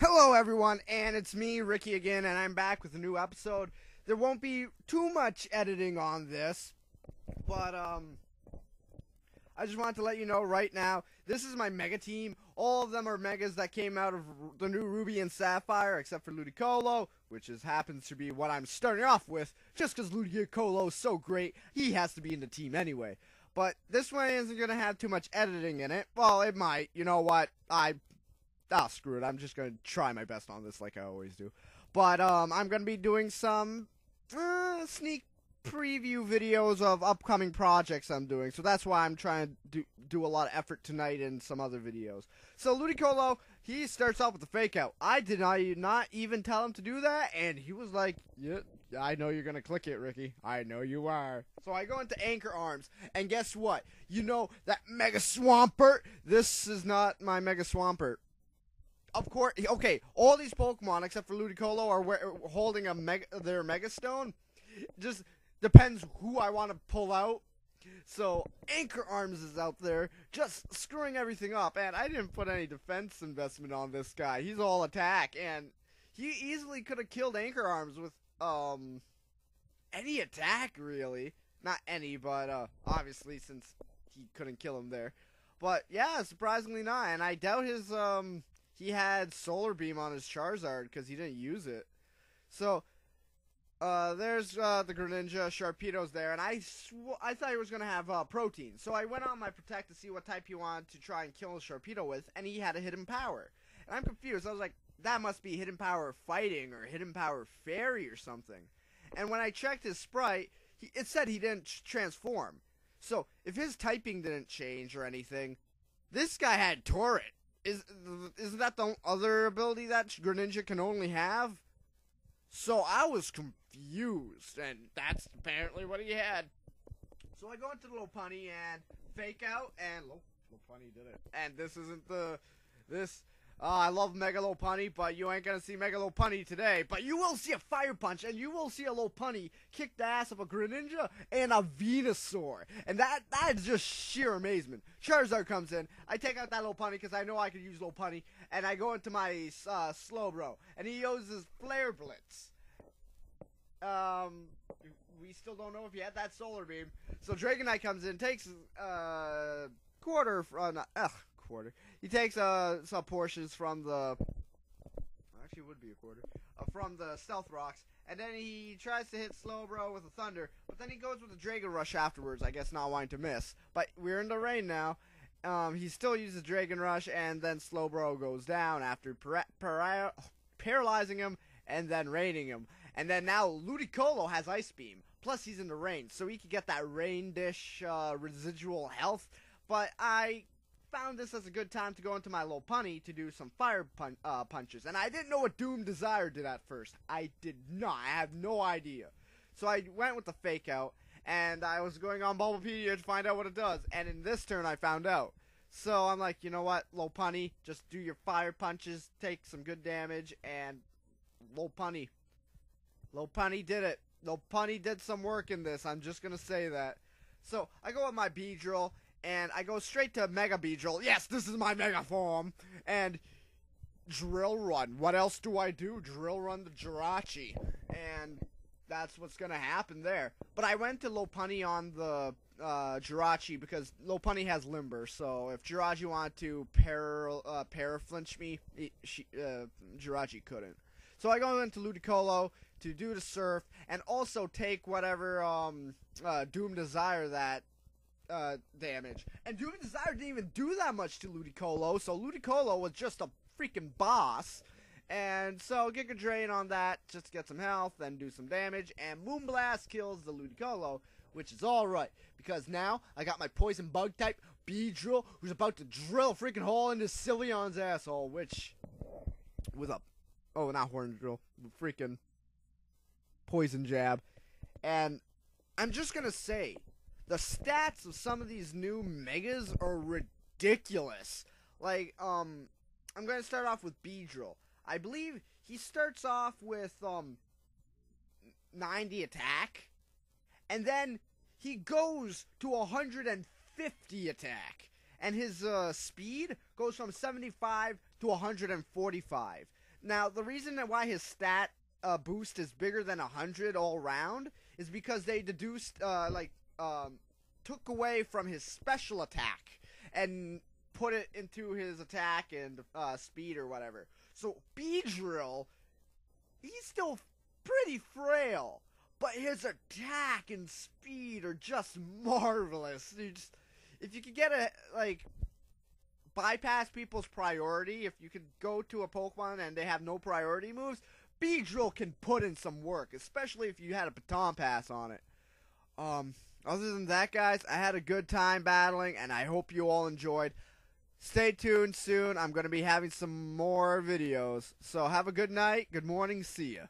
Hello, everyone, and it's me, Ricky, again, and I'm back with a new episode. There won't be too much editing on this, but, um, I just wanted to let you know right now, this is my mega team. All of them are megas that came out of the new Ruby and Sapphire, except for Ludicolo, which is happens to be what I'm starting off with. Just because Ludicolo is so great, he has to be in the team anyway. But this one isn't going to have too much editing in it. Well, it might. You know what? I ah, screw it. I'm just gonna try my best on this, like I always do. But um, I'm gonna be doing some uh, sneak preview videos of upcoming projects I'm doing. So that's why I'm trying to do do a lot of effort tonight in some other videos. So Ludicolo, he starts off with the fake out. I did not, not even tell him to do that, and he was like, "Yeah, I know you're gonna click it, Ricky. I know you are." So I go into Anchor Arms, and guess what? You know that Mega Swampert. This is not my Mega Swampert of course, okay, all these Pokemon except for Ludicolo are holding a mega, their Mega Stone. Just depends who I want to pull out. So Anchor Arms is out there just screwing everything up, and I didn't put any defense investment on this guy. He's all attack, and he easily could have killed Anchor Arms with um any attack, really. Not any, but uh, obviously since he couldn't kill him there. But yeah, surprisingly not, and I doubt his um he had Solar Beam on his Charizard because he didn't use it. So, uh, there's uh, the Greninja, Sharpedo's there, and I sw- I thought he was gonna have uh, Protean. So I went on my Protect to see what type he wanted to try and kill Sharpedo with, and he had a Hidden Power. And I'm confused. I was like, that must be Hidden Power Fighting or Hidden Power Fairy or something. And when I checked his sprite, he, it said he didn't transform. So if his typing didn't change or anything, this guy had Torrent. Is isn't that the other ability that Greninja can only have? So I was confused, and that's apparently what he had. So I go into the Lopunny and fake out, and Lopunny did it. And this isn't the this I love Mega Lopunny, but you ain't gonna see Mega Lopunny today. But you will see a Fire Punch, and you will see a Lopunny kick the ass of a Greninja and a Venusaur. And that that is just sheer amazement. Charizard comes in. I take out that Lopunny because I know I could use Lopunny. And I go into my uh, Slowbro. And he uses Flare Blitz. Um, we still don't know if he had that Solar Beam. So Dragonite comes in, takes uh quarter from uh, ugh quarter. He takes uh, some portions from the. Actually, would be a quarter. Uh, from the stealth rocks, and then he tries to hit Slowbro with a thunder, but then he goes with a Dragon Rush afterwards. I guess not wanting to miss. But we're in the rain now. Um, he still uses Dragon Rush, and then Slowbro goes down after para- para- paralyzing him and then raining him. And then now Ludicolo has Ice Beam. Plus, he's in the rain, so he could get that rain dish uh, residual health. But I found this as a good time to go into my Lopunny to do some fire pun- uh, punches. And I didn't know what Doom Desire did at first. I did not. I have no idea. So I went with the fake out, and I was going on Bulbapedia to find out what it does. And in this turn, I found out. So I'm like, you know what, Lopunny, just do your fire punches, take some good damage, and Lopunny. Lopunny did it. Lopunny did some work in this. I'm just gonna say that. So I go with my Beedrill, and I go straight to Mega Beedrill. Yes, this is my Mega form. And Drill Run. What else do I do? Drill Run the Jirachi. And that's what's going to happen there. But I went to Lopunny on the uh, Jirachi because Lopunny has Limber. So if Jirachi wanted to pair, uh, me, it, she, uh, Jirachi couldn't. So I go into Ludicolo to do the surf and also take whatever um, uh, Doom Desire that uh, damage. And Doom Desire didn't even do that much to Ludicolo, so Ludicolo was just a freaking boss. And so Giga Drain on that, just to get some health, then do some damage, and Moonblast kills the Ludicolo, which is alright, because now I got my Poison Bug type, Beedrill, who's about to drill a freaking hole into Sylveon's asshole, which, was a, oh, not Horn Drill, freaking Poison Jab. And I'm just gonna say, the stats of some of these new megas are ridiculous. Like, um, I'm going to start off with Beedrill. I believe he starts off with, um, 90 attack, and then he goes to 150 attack, and his, uh, speed goes from 75 to 145. Now, the reason why his stat uh, boost is bigger than 100 all round is because they deduced, uh, like, um, took away from his special attack and put it into his attack and uh, speed or whatever. So Beedrill, he's still pretty frail, but his attack and speed are just marvelous. You just, if you could get a like bypass people's priority, if you could go to a Pokemon and they have no priority moves, Beedrill can put in some work, especially if you had a baton pass on it. Um, other than that, guys, I had a good time battling, and I hope you all enjoyed. Stay tuned soon. I'm going to be having some more videos. So have a good night, good morning, see ya.